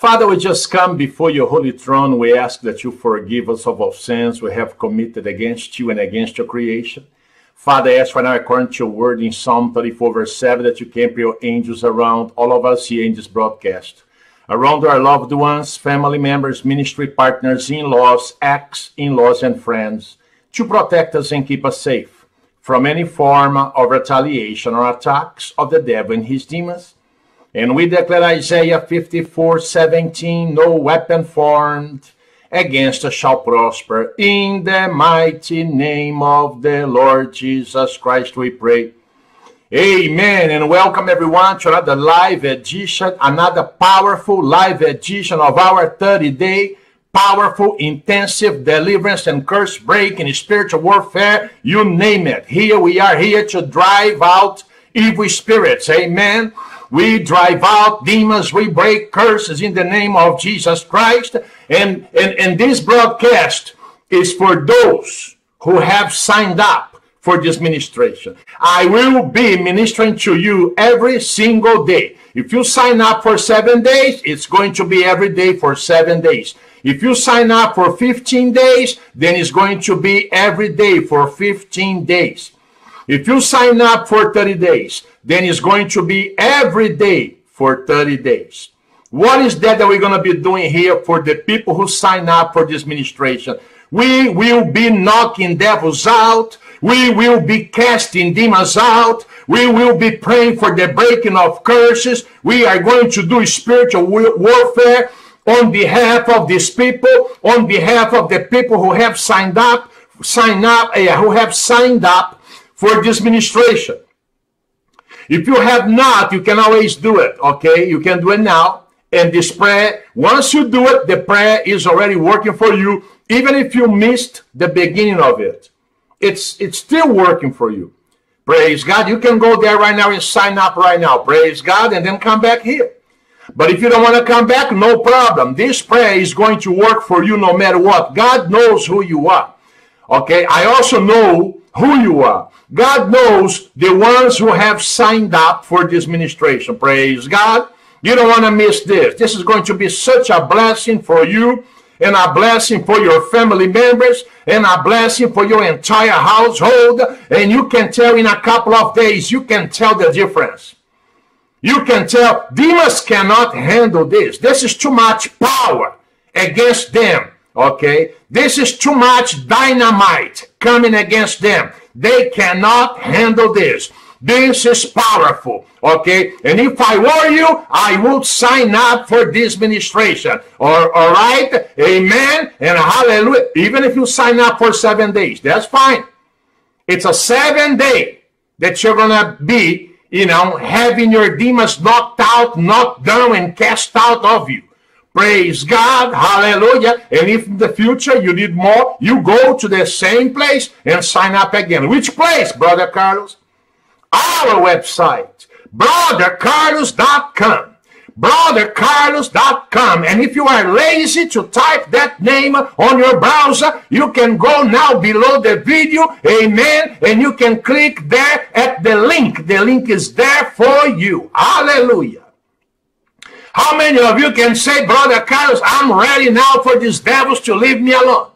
Father, we just come before your holy throne. We ask that you forgive us of our sins we have committed against you and against your creation. Father, I ask right now, according to your word in Psalm 34, verse 7, that you camp your angels around all of us here in this broadcast, around our loved ones, family members, ministry partners, in laws, ex in laws, and friends, to protect us and keep us safe from any form of retaliation or attacks of the devil and his demons. And we declare Isaiah 54 17, no weapon formed against us shall prosper. In the mighty name of the Lord Jesus Christ, we pray. Amen. And welcome everyone to another live edition, another powerful live edition of our 30 day powerful, intensive deliverance and curse breaking spiritual warfare. You name it. Here we are here to drive out evil spirits. Amen. We drive out demons. We break curses in the name of Jesus Christ. And, and, and this broadcast is for those who have signed up for this ministration. I will be ministering to you every single day. If you sign up for seven days, it's going to be every day for seven days. If you sign up for 15 days, then it's going to be every day for 15 days. If you sign up for 30 days, then it's going to be every day for 30 days. What is that that we're going to be doing here for the people who sign up for this ministration? We will be knocking devils out. We will be casting demons out. We will be praying for the breaking of curses. We are going to do spiritual warfare on behalf of these people, on behalf of the people who have signed up, sign up, uh, who have signed up for this ministration. If you have not, you can always do it, okay? You can do it now. And this prayer, once you do it, the prayer is already working for you, even if you missed the beginning of it. It's, it's still working for you. Praise God. You can go there right now and sign up right now. Praise God. And then come back here. But if you don't want to come back, no problem. This prayer is going to work for you no matter what. God knows who you are. Okay. I also know who you are. God knows the ones who have signed up for this ministration. Praise God. You don't want to miss this. This is going to be such a blessing for you and a blessing for your family members and a blessing for your entire household. And you can tell in a couple of days, you can tell the difference. You can tell demons cannot handle this. This is too much power against them. Okay. This is too much dynamite coming against them. They cannot handle this. This is powerful. Okay. And if I were you, I would sign up for this ministration. Or, all right. Amen. And hallelujah. Even if you sign up for seven days, that's fine. It's a seven day that you're to be, you know, having your demons knocked out, knocked down, and cast out of you. Praise God. Hallelujah. And if in the future you need more, you go to the same place and sign up again. Which place, Brother Carlos? Our website, brothercarlos.com. Brothercarlos.com. And if you are lazy to type that name on your browser, you can go now below the video. Amen. And you can click there at the link. The link is there for you. Hallelujah. How many of you can say, Brother Carlos, I'm ready now for these devils to leave me alone?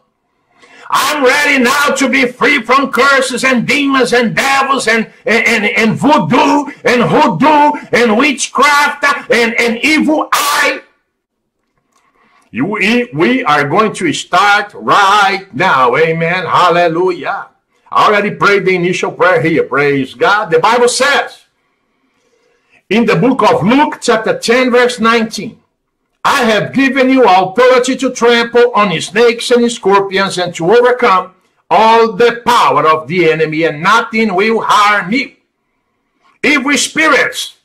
I'm ready now to be free from curses and demons and devils and, and, and, and voodoo and hoodoo and witchcraft and, and evil eye. You, we are going to start right now. Amen. Hallelujah. I already prayed the initial prayer here. Praise God. The Bible says, in the book of Luke, chapter 10, verse 19. I have given you authority to trample on snakes and scorpions and to overcome all the power of the enemy, and nothing will harm you. Evil spirits,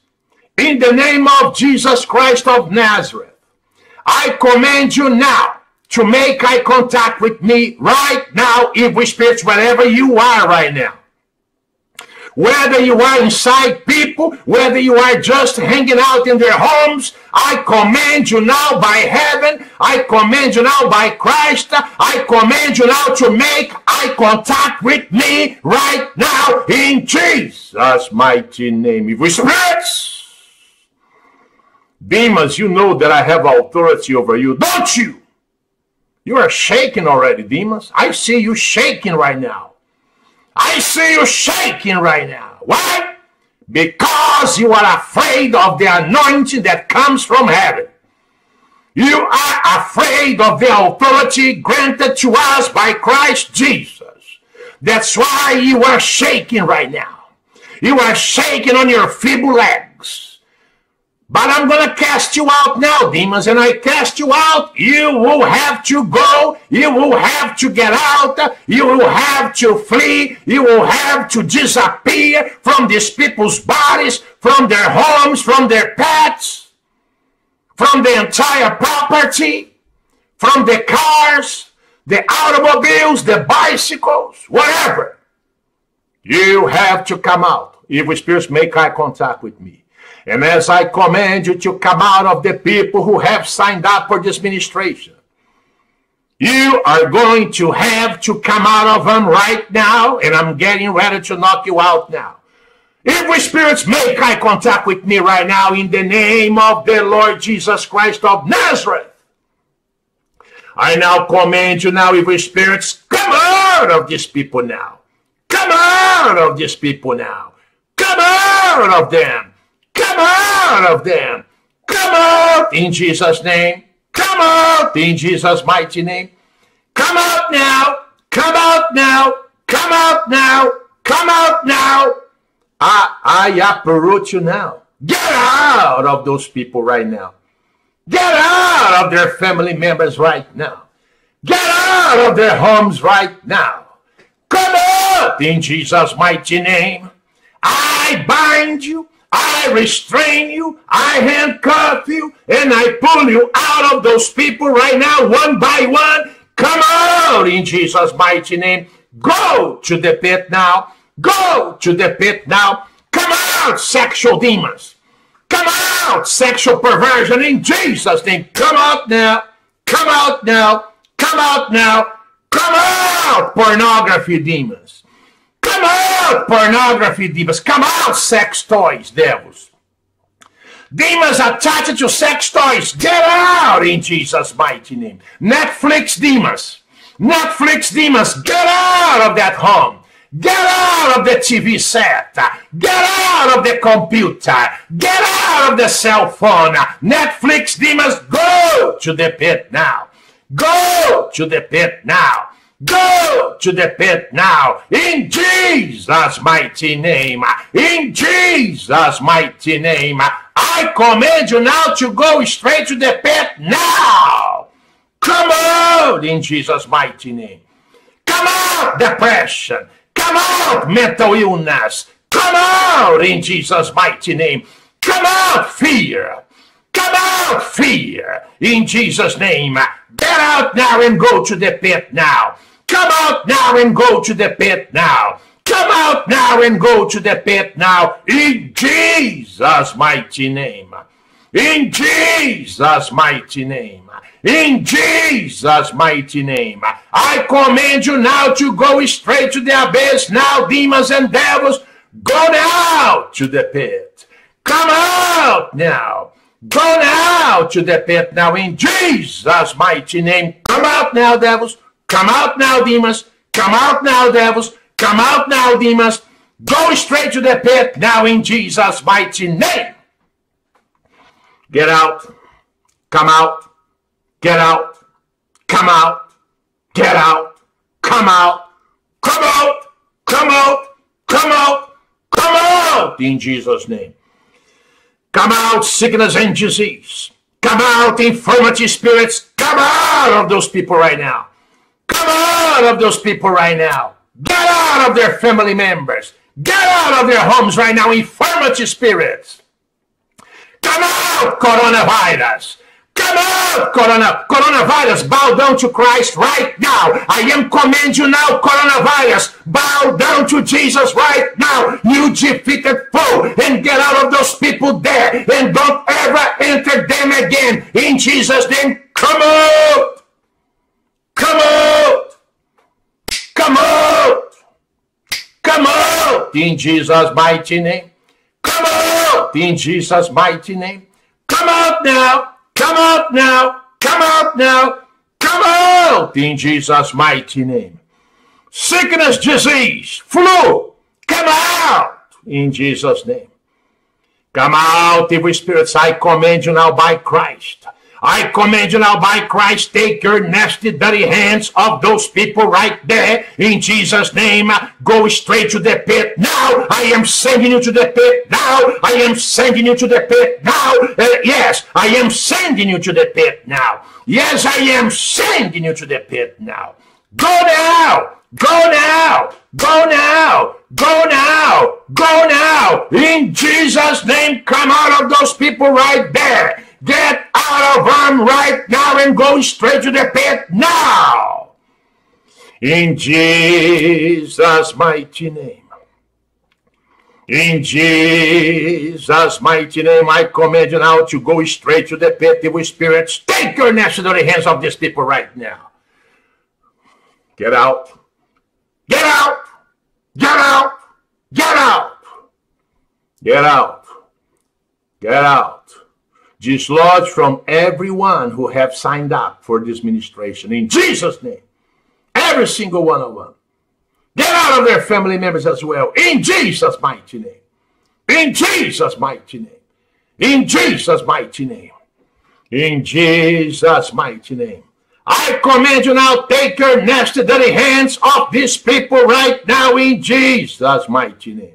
in the name of Jesus Christ of Nazareth, I command you now to make eye contact with me right now, evil spirits, wherever you are right now whether you are inside people, whether you are just hanging out in their homes, I command you now by heaven, I command you now by Christ, I command you now to make eye contact with me right now in Jesus' mighty name. If we spirits, Demons, you know that I have authority over you, don't you? You are shaking already, demons. I see you shaking right now. I see you shaking right now. Why? Because you are afraid of the anointing that comes from heaven. You are afraid of the authority granted to us by Christ Jesus. That's why you are shaking right now. You are shaking on your feeble legs. But I'm going to cast you out now, demons. And I cast you out. You will have to go. You will have to get out. You will have to flee. You will have to disappear from these people's bodies, from their homes, from their pets, from the entire property, from the cars, the automobiles, the bicycles, whatever. You have to come out. Evil spirits make eye contact with me. And as I command you to come out of the people who have signed up for this ministration, you are going to have to come out of them right now, and I'm getting ready to knock you out now. Evil spirits make eye contact with me right now in the name of the Lord Jesus Christ of Nazareth. I now command you now, evil spirits, come out of these people now. Come out of these people now. Come out of them. Out of them. Come out in Jesus' name. Come out in Jesus' mighty name. Come out now. Come out now. Come out now. Come out now. I, I uproot you now. Get out of those people right now. Get out of their family members right now. Get out of their homes right now. Come out in Jesus' mighty name. I bind you I restrain you, I handcuff you, and I pull you out of those people right now, one by one. Come out in Jesus' mighty name. Go to the pit now. Go to the pit now. Come out, sexual demons. Come out, sexual perversion in Jesus' name. Come out now. Come out now. Come out now. Come out, pornography demons. Come out, pornography demons. Come out, sex toys, devils. Demons attached to sex toys, get out in Jesus' mighty name. Netflix demons, Netflix demons, get out of that home. Get out of the TV set. Get out of the computer. Get out of the cell phone. Netflix demons, go to the pit now. Go to the pit now. Go to the pit now in Jesus' mighty name. In Jesus' mighty name. I command you now to go straight to the pit now. Come out in Jesus' mighty name. Come out, depression. Come out, mental illness. Come out in Jesus' mighty name. Come out, fear. Come out, fear. In Jesus' name. Get out now and go to the pit now. Come out now and go to the pit now. Come out now and go to the pit now. In Jesus' mighty name. In Jesus' mighty name. In Jesus' mighty name. I command you now to go straight to the abyss now, demons and devils. Go now to the pit. Come out now. Go now to the pit now in Jesus' mighty name. Come out now, devils. Come out now, demons. Come out now, devils. Come out now, demons. Go straight to the pit now in Jesus' mighty name. Get out. Come out. Get out. Come out. Get out. Come out. Come out. Come out. Come out. Come out in Jesus' name. Come out, sickness and disease. Come out, infirmity spirits. Come out of those people right now. Out of those people right now. Get out of their family members. Get out of their homes right now, infirmity spirits. Come out, coronavirus. Come out, corona, coronavirus. Bow down to Christ right now. I am command you now, coronavirus. Bow down to Jesus right now. You defeated foe and get out of those people there and don't ever enter them again. In Jesus' name, come out. Come out! Come out! Come out in Jesus' mighty name. Come out in Jesus' mighty name. Come out now. Come out now. Come out now. Come out in Jesus' mighty name. Sickness, disease, flu, come out in Jesus' name. Come out, evil spirits. I command you now by Christ. I command you now by Christ, take your nasty, dirty hands of those people right there in Jesus' name. Go straight to the pit now. I am sending you to the pit now. I am sending you to the pit now. Uh, yes, I am sending you to the pit now. Yes, I am sending you to the pit now. Go now. Go now. Go now. Go now. Go now. In Jesus' name, come out of those people right there. Get of them right now and go straight to the pit now. In Jesus' mighty name. In Jesus' mighty name, I command you now to go straight to the pit, evil spirits. Take your necessary hands off these people right now. Get out. Get out. Get out. Get out. Get out. Get out dislodge from everyone who have signed up for this ministration in Jesus' name. Every single one of them. Get out of their family members as well in Jesus' mighty name. In Jesus' mighty name. In Jesus' mighty name. In Jesus' mighty name. I command you now, take your nasty, dirty hands off these people right now in Jesus' mighty name.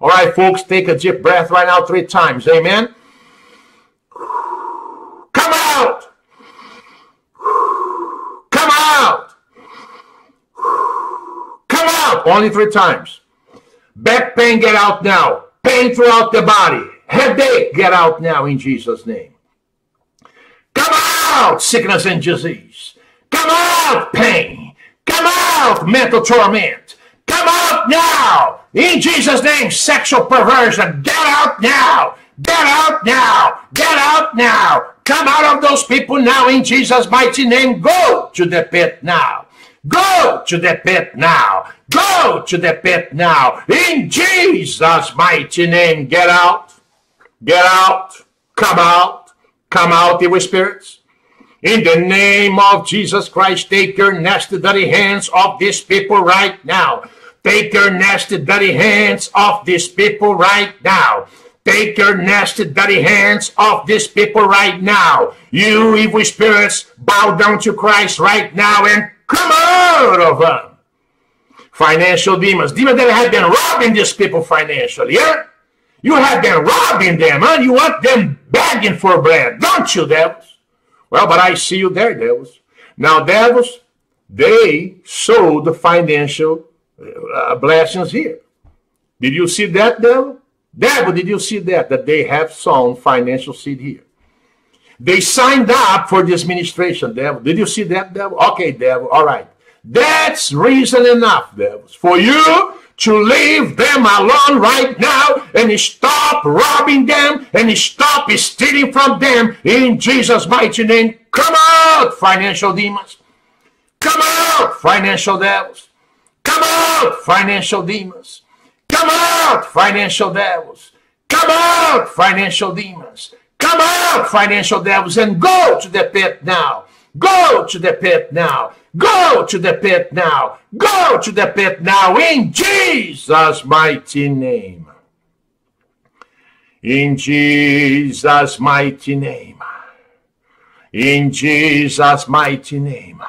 All right, folks, take a deep breath right now three times. Amen. Come out! Come out! Come out! Only three times. Back pain, get out now. Pain throughout the body. Headache, get out now in Jesus' name. Come out, sickness and disease. Come out, pain. Come out, mental torment. Come out now. In Jesus' name, sexual perversion. Get out now. Get out now. Get out now. Come out of those people now in Jesus' mighty name. Go to the pit now. Go to the pit now. Go to the pit now. In Jesus' mighty name. Get out. Get out. Come out. Come out, evil spirits. In the name of Jesus Christ, take your nasty, dirty hands off these people right now. Take your nasty, dirty hands off these people right now. Take your nasty, dirty hands off these people right now. You evil spirits, bow down to Christ right now and come out of them. Financial demons, demons that have been robbing these people financially, yeah? You have been robbing them, huh? You want them begging for bread, don't you, devils? Well, but I see you there, devils. Now, devils, they sold the financial uh, blessings here. Did you see that, devil? Devil, did you see that? That they have sown financial seed here. They signed up for this ministration, devil. Did you see that, devil? Okay, devil. All right. That's reason enough, devils, for you to leave them alone right now and stop robbing them and stop stealing from them in Jesus' mighty name. Come out, financial demons. Come out, financial devils. Come out, financial demons. Come out, financial devils. Come out, financial demons. Come out, financial devils, and go to the pit now. Go to the pit now. Go to the pit now. Go to the pit now in Jesus' mighty name. In Jesus' mighty name. In Jesus' mighty name.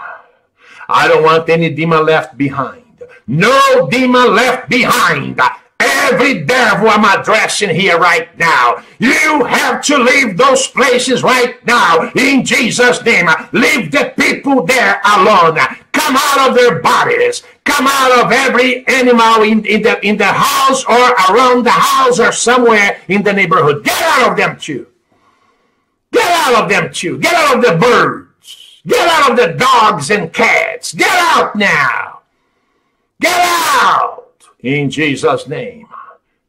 I don't want any demon left behind. No demon left behind. Every devil I'm addressing here right now, you have to leave those places right now in Jesus' name. Leave the people there alone. Come out of their bodies. Come out of every animal in, in, the, in the house or around the house or somewhere in the neighborhood. Get out of them too. Get out of them too. Get out of the birds. Get out of the dogs and cats. Get out now. Get out in Jesus' name.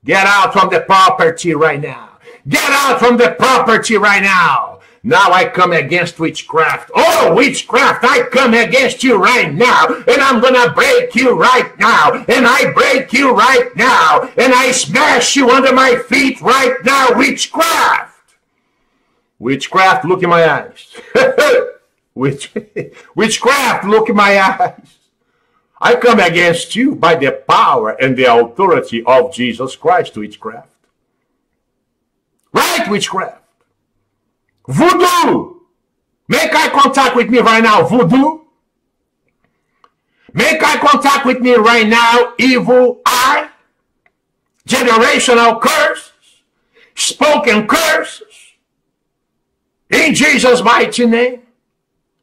Get out from the property right now. Get out from the property right now. Now I come against witchcraft. Oh, witchcraft, I come against you right now. And I'm going to break you right now. And I break you right now. And I smash you under my feet right now, witchcraft. Witchcraft, look in my eyes. Witch, witchcraft, look in my eyes. I come against you by the power and the authority of Jesus Christ, to witchcraft. Right, witchcraft. Voodoo. Make eye contact with me right now, voodoo. Make eye contact with me right now, evil eye. Generational curses. Spoken curses. In Jesus' mighty name.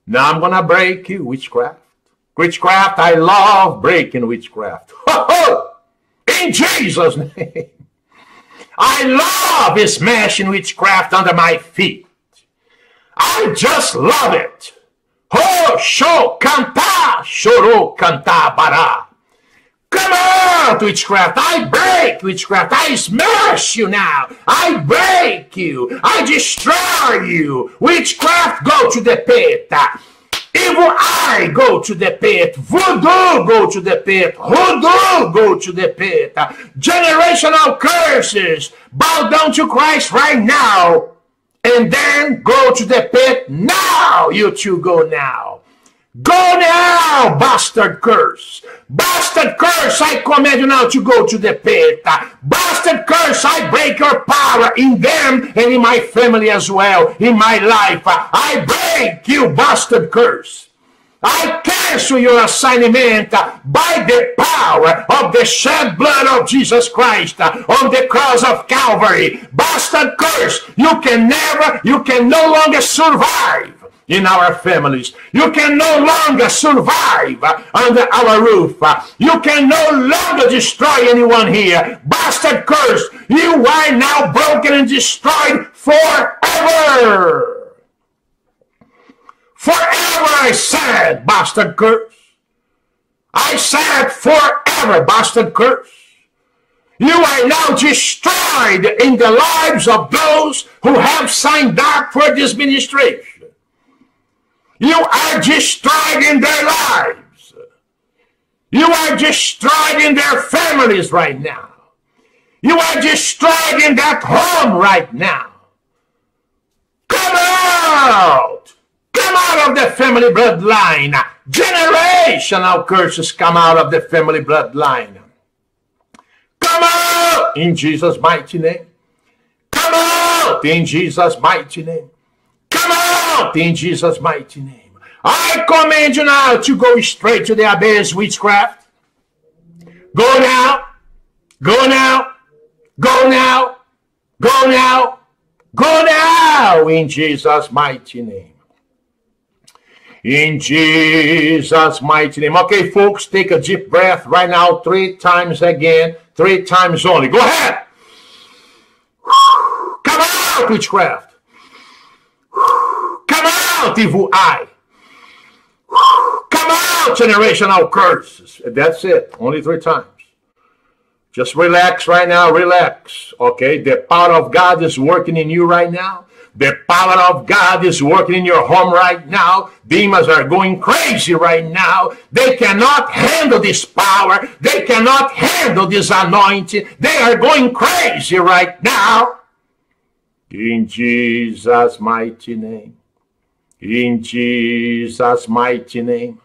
Now I'm going to break you, witchcraft. Witchcraft, I love breaking witchcraft. In Jesus' name. I love smashing witchcraft under my feet. I just love it. Oh, show, canta, choro, canta, bara. Come on, witchcraft. I break witchcraft. I smash you now. I break you. I destroy you. Witchcraft, go to the pit. Evil eye, go to the pit. Voodoo, go to the pit. Hoodoo, go to the pit. Generational curses, bow down to Christ right now. And then go to the pit now. You two go now. Go now, bastard curse. Bastard curse, I command you now to go to the pit. Bastard curse, I break your power in them and in my family as well, in my life. I break you, bastard curse. I cancel your assignment by the power of the shed blood of Jesus Christ on the cross of Calvary. Bastard curse, you can never, you can no longer survive in our families. You can no longer survive under our roof. You can no longer destroy anyone here. Bastard curse, you are now broken and destroyed forever. Forever, I said, bastard curse. I said forever, bastard curse. You are now destroyed in the lives of those who have signed up for this ministration. You are destroyed in their lives. You are destroyed in their families right now. You are destroyed in that home right now. Come out! Come out of the family bloodline. Generational curses come out of the family bloodline. Come out in Jesus' mighty name. Come out in Jesus' mighty name. Out in Jesus' mighty name. I command you now to go straight to the abyss, witchcraft. Go now. Go now. Go now. Go now. Go now in Jesus' mighty name. In Jesus' mighty name. Okay, folks, take a deep breath right now, three times again, three times only. Go ahead. Come out, witchcraft. Come out, evil eye. Come out, generational curses. That's it. Only three times. Just relax right now. Relax. Okay. The power of God is working in you right now. The power of God is working in your home right now. Demons are going crazy right now. They cannot handle this power. They cannot handle this anointing. They are going crazy right now. In Jesus' mighty name. In Jesus' mighty name.